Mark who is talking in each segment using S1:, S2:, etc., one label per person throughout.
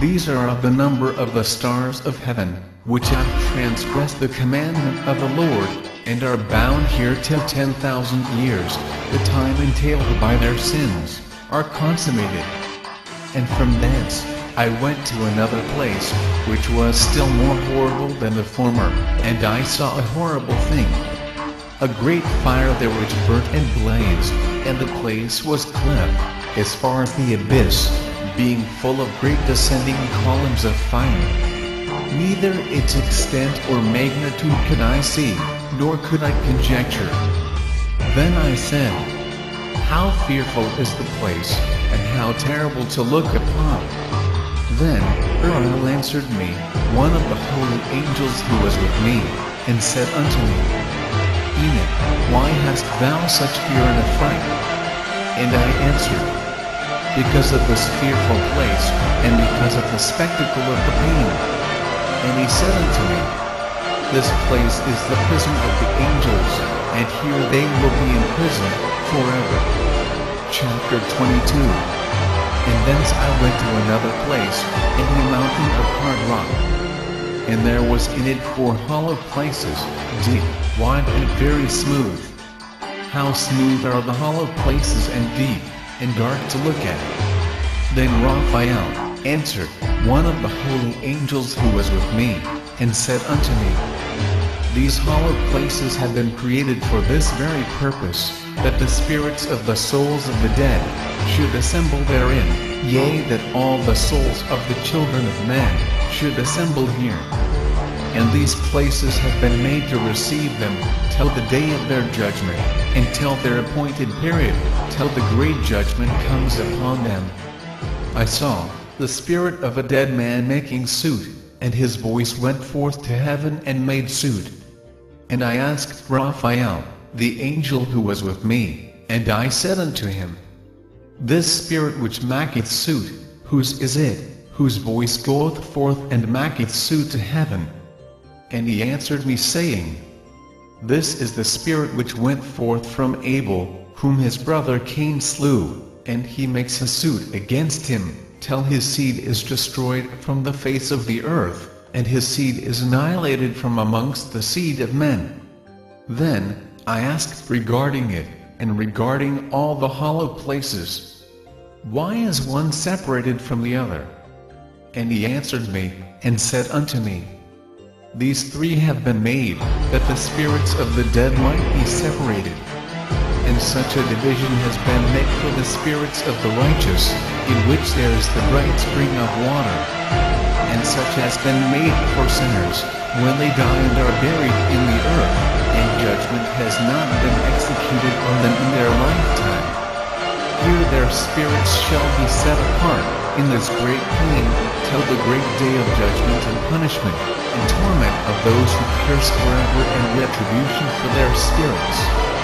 S1: These are of the number of the stars of heaven, which have transgressed the commandment of the Lord, and are bound here till ten thousand years, the time entailed by their sins, are consummated. And from thence, I went to another place, which was still more horrible than the former, and I saw a horrible thing. A great fire there which burnt and blazed, and the place was cleft, as far as the abyss, being full of great descending columns of fire. Neither its extent or magnitude could I see, nor could I conjecture. Then I said, How fearful is the place, and how terrible to look upon! Then Uriel answered me, one of the holy angels who was with me, and said unto me, Enoch, why hast thou such fear and affright? And I answered, Because of this fearful place, and because of the spectacle of the pain. And he said unto me, This place is the prison of the angels, and here they will be in prison forever. Chapter 22 and thence I went to another place, in the mountain of hard rock. And there was in it four hollow places, deep, wide, and very smooth. How smooth are the hollow places and deep, and dark to look at. Then Raphael answered, one of the holy angels who was with me, and said unto me, These hollow places have been created for this very purpose, that the spirits of the souls of the dead should assemble therein, yea, that all the souls of the children of men should assemble here. And these places have been made to receive them, till the day of their judgment, until their appointed period, till the great judgment comes upon them. I saw the spirit of a dead man making suit, and his voice went forth to heaven and made suit. And I asked Raphael, the angel who was with me, and I said unto him, This spirit which maketh suit, whose is it, whose voice goeth forth and maketh suit to heaven? And he answered me saying, This is the spirit which went forth from Abel, whom his brother Cain slew, and he makes a suit against him, till his seed is destroyed from the face of the earth, and his seed is annihilated from amongst the seed of men. Then, I asked regarding it, and regarding all the hollow places. Why is one separated from the other? And he answered me, and said unto me, These three have been made, that the spirits of the dead might be separated. Such a division has been made for the spirits of the righteous, in which there is the bright spring of water. And such has been made for sinners, when they die and are buried in the earth and judgment has not been executed on them in their lifetime. Here their spirits shall be set apart, in this great pain, till the great day of judgment and punishment, and torment of those who curse forever and retribution for their spirits.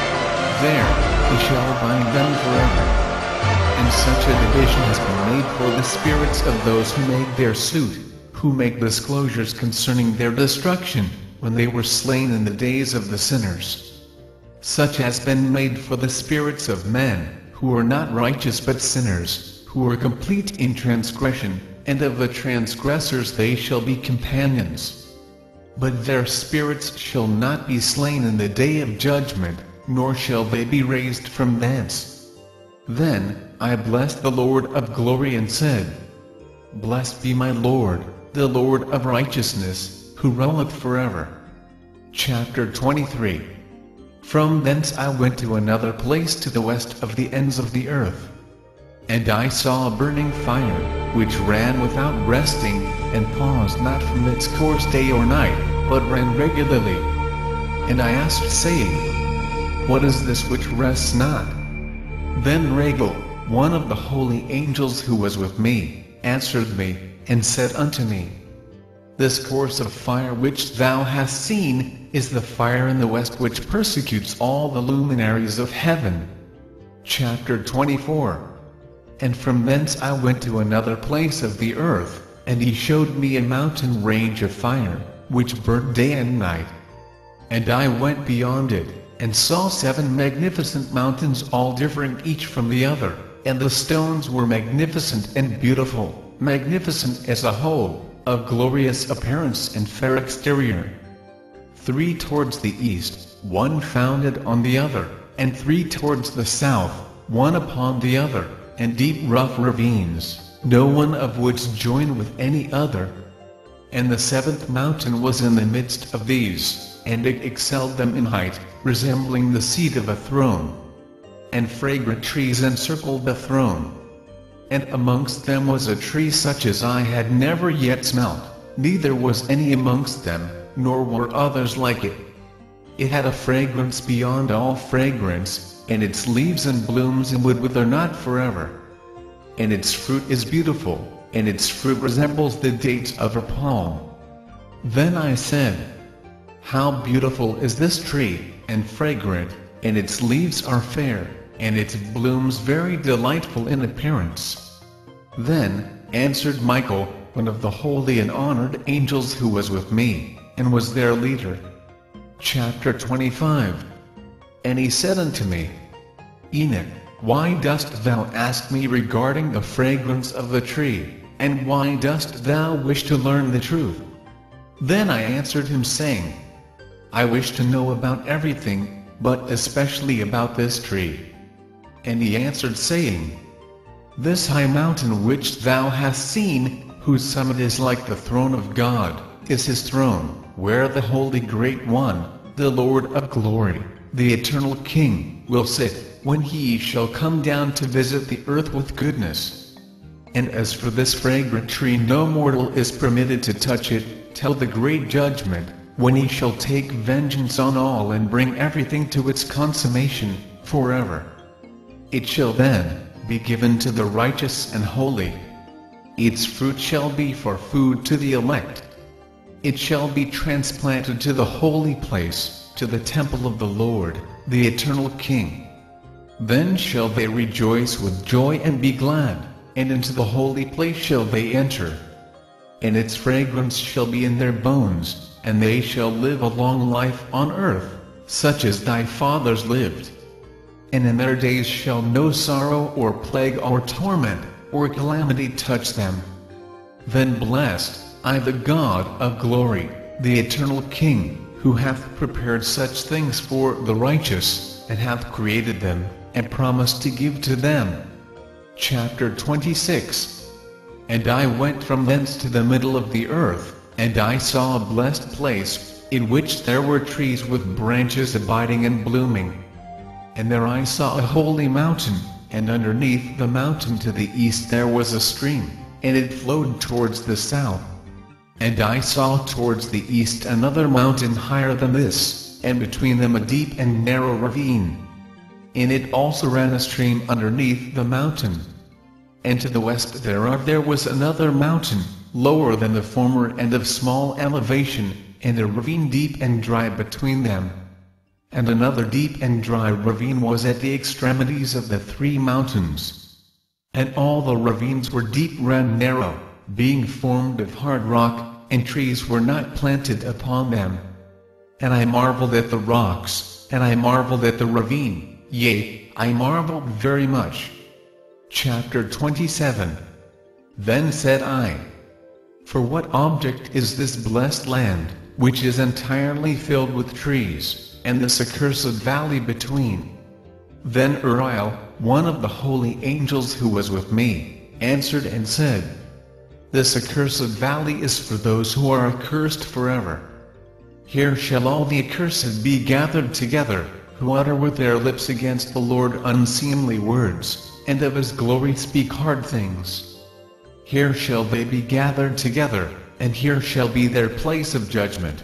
S1: There, he shall bind them forever. And such a division has been made for the spirits of those who make their suit, who make disclosures concerning their destruction, when they were slain in the days of the sinners. Such has been made for the spirits of men, who are not righteous but sinners, who are complete in transgression, and of the transgressors they shall be companions. But their spirits shall not be slain in the day of judgment, nor shall they be raised from thence. Then I blessed the Lord of glory and said, Blessed be my Lord, the Lord of righteousness, who reigneth forever. Chapter 23 From thence I went to another place to the west of the ends of the earth. And I saw a burning fire, which ran without resting, and paused not from its course day or night, but ran regularly. And I asked, saying, What is this which rests not? Then Raguel, one of the holy angels who was with me, answered me, and said unto me, this course of fire which thou hast seen, is the fire in the west which persecutes all the luminaries of heaven. Chapter 24 And from thence I went to another place of the earth, and he showed me a mountain range of fire, which burnt day and night. And I went beyond it, and saw seven magnificent mountains all differing each from the other, and the stones were magnificent and beautiful magnificent as a whole, of glorious appearance and fair exterior. Three towards the east, one founded on the other, and three towards the south, one upon the other, and deep rough ravines, no one of which joined with any other. And the seventh mountain was in the midst of these, and it excelled them in height, resembling the seat of a throne. And fragrant trees encircled the throne. And amongst them was a tree such as I had never yet smelt, neither was any amongst them, nor were others like it. It had a fragrance beyond all fragrance, and its leaves and blooms and would wither not forever. And its fruit is beautiful, and its fruit resembles the dates of a palm. Then I said, How beautiful is this tree, and fragrant, and its leaves are fair, and its blooms very delightful in appearance. Then answered Michael, one of the holy and honored angels who was with me, and was their leader. Chapter 25 And he said unto me, Enoch, why dost thou ask me regarding the fragrance of the tree, and why dost thou wish to learn the truth? Then I answered him saying, I wish to know about everything, but especially about this tree. And he answered saying, This high mountain which thou hast seen, whose summit is like the throne of God, is his throne, where the Holy Great One, the Lord of glory, the eternal King, will sit, when he shall come down to visit the earth with goodness. And as for this fragrant tree no mortal is permitted to touch it, till the great judgment, when he shall take vengeance on all and bring everything to its consummation, forever. It shall then be given to the righteous and holy. Its fruit shall be for food to the elect. It shall be transplanted to the holy place, to the temple of the Lord, the eternal King. Then shall they rejoice with joy and be glad, and into the holy place shall they enter. And its fragrance shall be in their bones, and they shall live a long life on earth, such as thy fathers lived. And in their days shall no sorrow or plague or torment, or calamity touch them. Then blessed, I the God of glory, the eternal King, who hath prepared such things for the righteous, and hath created them, and promised to give to them. Chapter 26 And I went from thence to the middle of the earth, and I saw a blessed place, in which there were trees with branches abiding and blooming. And there I saw a holy mountain, and underneath the mountain to the east there was a stream, and it flowed towards the south. And I saw towards the east another mountain higher than this, and between them a deep and narrow ravine in it also ran a stream underneath the mountain. And to the west thereof there was another mountain, lower than the former and of small elevation, and a ravine deep and dry between them. And another deep and dry ravine was at the extremities of the three mountains. And all the ravines were deep and narrow, being formed of hard rock, and trees were not planted upon them. And I marveled at the rocks, and I marveled at the ravine, Yea, I marveled very much. Chapter 27 Then said I, For what object is this blessed land, which is entirely filled with trees, and this accursed valley between? Then Uriel, one of the holy angels who was with me, answered and said, This accursed valley is for those who are accursed forever. Here shall all the accursed be gathered together, who utter with their lips against the Lord unseemly words, and of his glory speak hard things. Here shall they be gathered together, and here shall be their place of judgment.